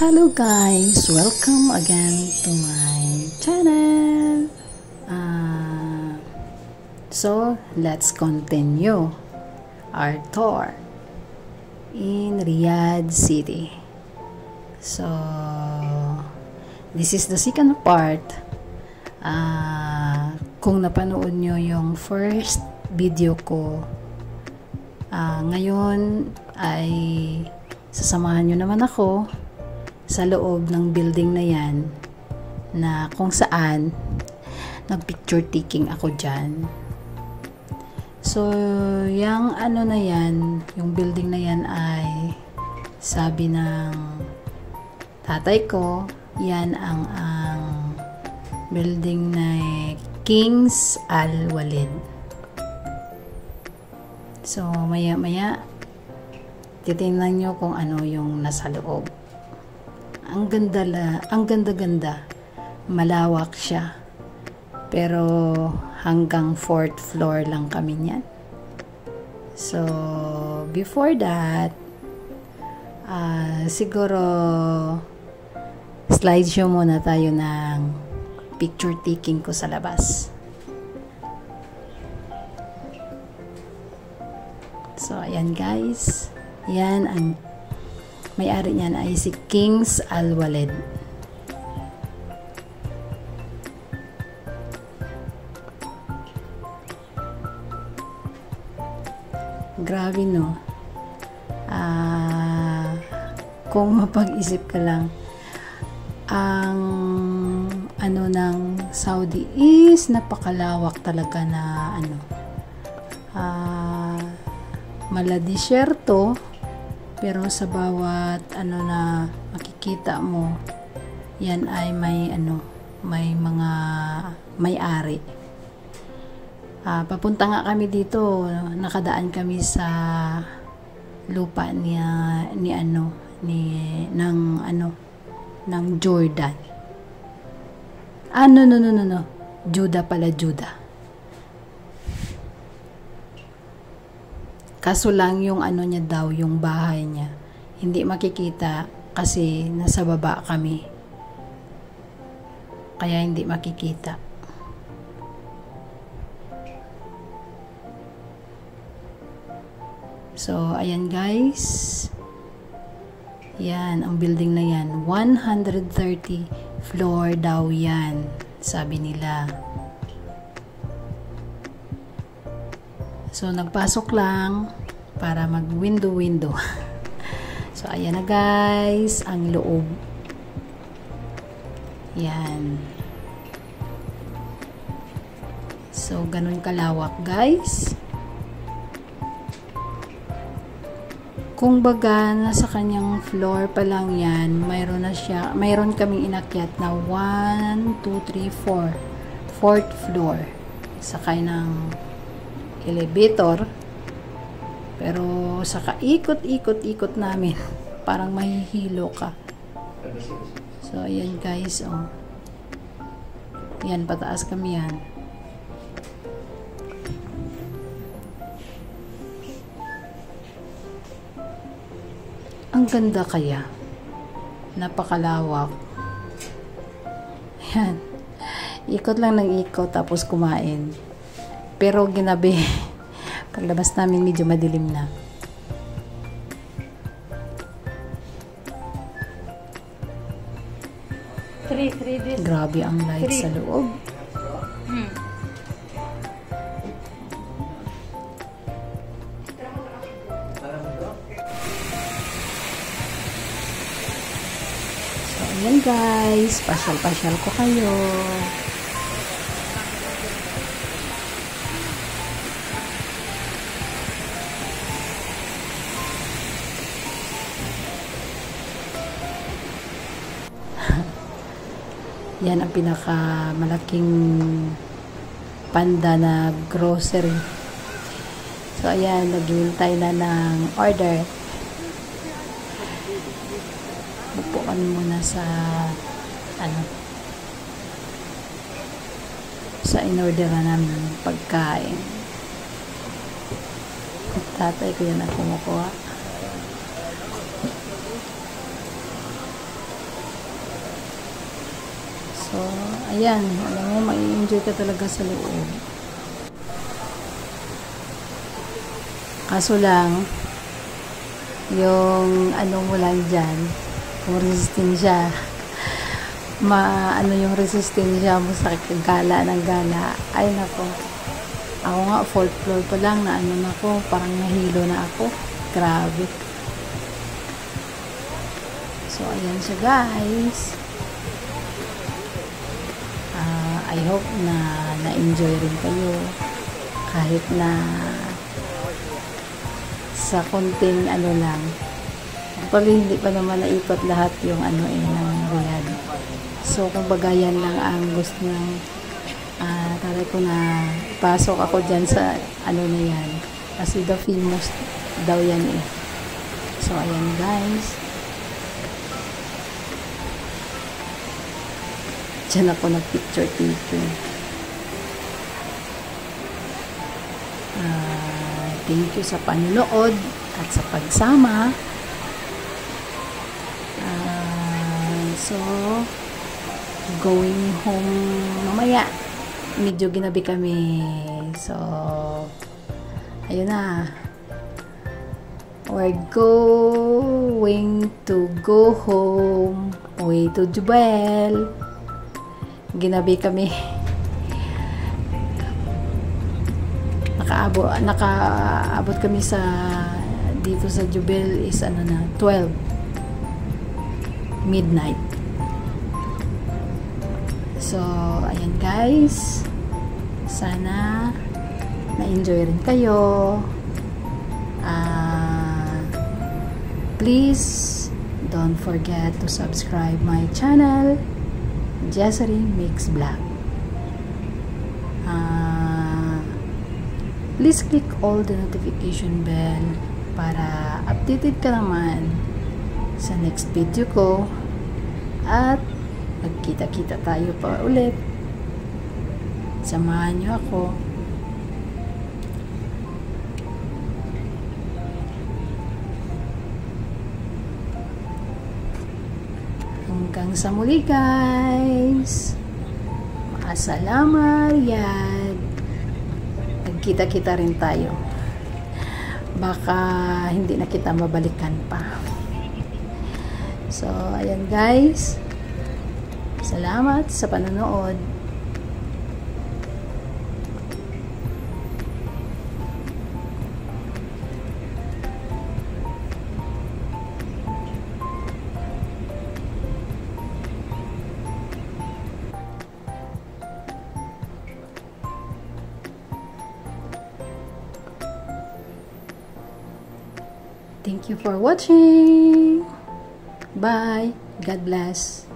Hello guys! Welcome again to my channel! Uh, so, let's continue our tour in Riyadh City. So, this is the second part. Uh, kung napanood nyo yung first video ko, uh, ngayon ay sasamahan nyo naman ako sa loob ng building na yan na kung saan nag-picture taking ako dyan. So, yung ano na yan, yung building na yan ay sabi ng tatay ko, yan ang ang building na Kings Al Walid. So, maya-maya, titingnan nyo kung ano yung nasa loob. Ang ganda la, ang ganda-ganda. Malawak siya. Pero hanggang fourth floor lang kami niyan. So, before that, uh, siguro slideshow muna tayo ng picture taking ko sa labas. So, ayan guys. Yan ang may-ari niyan ay si Kings Al-Walid. Grabe no. Ah, kung mapag-isip ka lang, ang ano ng Saudi is napakalawak talaga na ano ah, mala disyerto pero sa bawat ano na makikita mo, yan ay may ano, may mga may-ari. Uh, papunta nga kami dito, nakadaan kami sa lupa ni ni ano ni ng ano ng Jordan. Ano no no no no. Juda pala Juda. Kaso lang yung ano niya daw, yung bahay niya, hindi makikita kasi nasa baba kami. Kaya hindi makikita. So, ayan guys. Yan, ang building na yan. 130 floor daw yan. Sabi nila. So, nagpasok lang para mag window-window. so, ayan na guys, ang loob. Yan. So, ganun kalawak guys. Kung baga, nasa kanyang floor pa lang yan, mayroon na siya, mayroon kaming inakyat na 1, 2, 3, 4. Fourth floor. Sakay ng elevator pero sa kaikot-ikot-ikot namin parang mahihilo ka. So ayan guys oh. Yan pataas kami yan. Ang ganda kaya. Napakalawak yan ikot lang ng ikot tapos kumain pero ginabi, paglabas namin medyo madilim na. Three, three days. Grabe ang light three. sa loob. Hmm. So, ayan guys. Pasyal-pasyal ko kayo. Yan ang pinaka malaking panda na grocery. So, ayan, naghihintay na ng order. Upuan muna sa ano sa in-order na namin pagkain. Tatay ko yan ang kumukuha. So, ayan. Alam mo, mai-enjoy ka talaga sa loob. Kaso lang, yung ano mo lang dyan, kung resistensya, ma ano yung resistensya mo sa gala ng gala. Ay nako. Ako nga, fourth floor pa lang na ano na ko, parang nahilo na ako. Grabe. So, ayan siya guys. I hope na na-enjoy rin kayo. Kahit na sa konting ano lang. Actually, hindi pa naman naikot lahat yung ano eh, ng Riyadh. So, kumbaga yan lang ang gusto ng uh, taray ko na pasok ako dyan sa ano na yan. Kasi the famous daw yan eh. So, ayan guys. Diyan ako nag-picture-picture. Uh, thank you sa panunood at sa pagsama. Uh, so, going home mamaya. Medyo ginabi kami. So, ayun na. We're going to go home. Way to Jubel. Ginabi kami. Nakaabot, nakaabot kami sa dito sa Jubel is ano na 12 midnight. So, ayan guys. Sana na-enjoy rin kayo. Uh, please don't forget to subscribe my channel. Jessery Mix Vlog. Uh, please click all the notification bell para updated ka naman sa next video ko. At magkita-kita tayo pa ulit. Samahan nyo ako hanggang sa muli guys. Maasalama yan. Nagkita-kita rin tayo. Baka hindi na kita mabalikan pa. So ayan guys. Salamat sa panonood Thank you for watching. Bye. God bless.